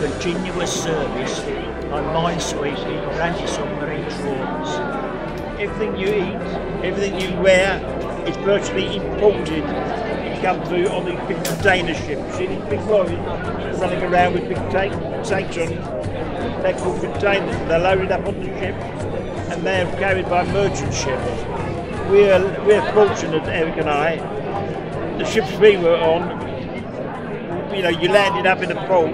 continuous service on minesweeping or anti-submarine trawls. Everything you eat, everything you wear is virtually imported. It comes through on these big container ships. See these big lorries running around with big tank, tanks on them? They're called containers. They're loaded up on the ship and they're carried by merchant ships. We're, we're fortunate, Eric and I, the ships we were on, you know, you landed up in a port,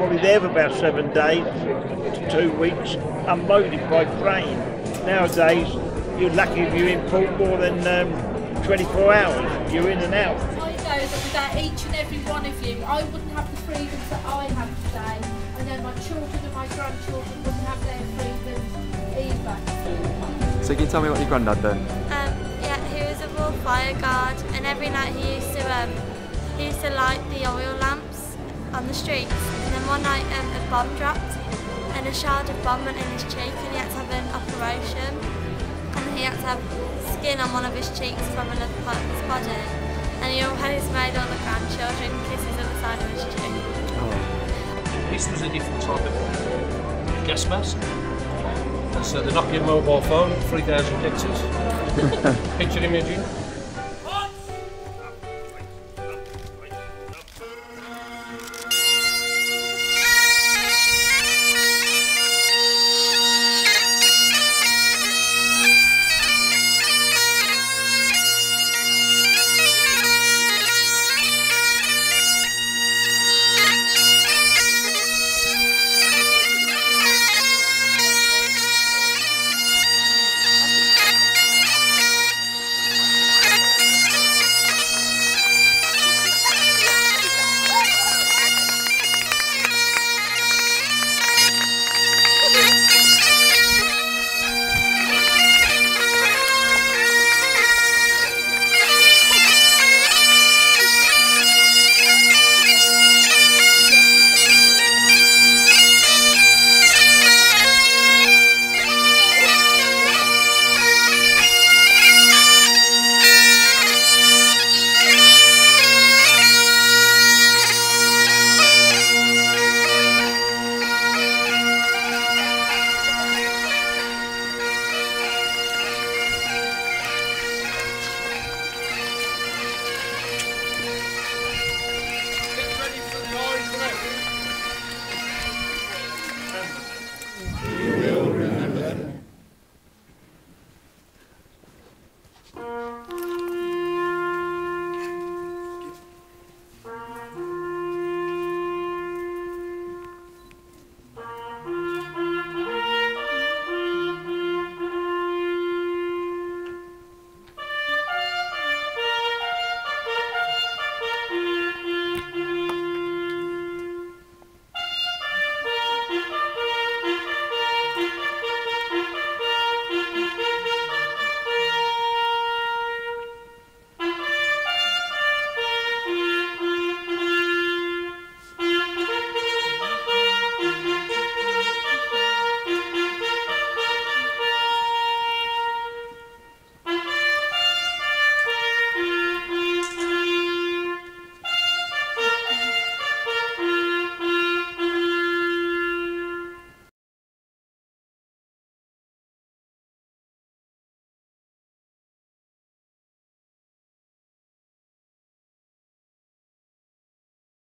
probably there for about seven days to two weeks, unloaded by train. Nowadays, you're lucky if you're in port more than um, 24 hours. You're in and out. I know that without each and every one of you, I wouldn't have the freedoms that I have today. I know my children and my grandchildren wouldn't have their freedoms either. So can you tell me what your granddad done? Um, yeah, he was a war fire guard, and every night he used to um, he used to light the oil lamps on the streets. And one night um, a bomb dropped, and a shard of bomb went in his cheek, and he had to have an operation. And he had to have skin on one of his cheeks from another part of his body. And he always made all the grandchildren kisses on other side of his cheek. This was a different type of gas mask. That's uh, the Nokia mobile phone, 3000 pictures. Picture imaging.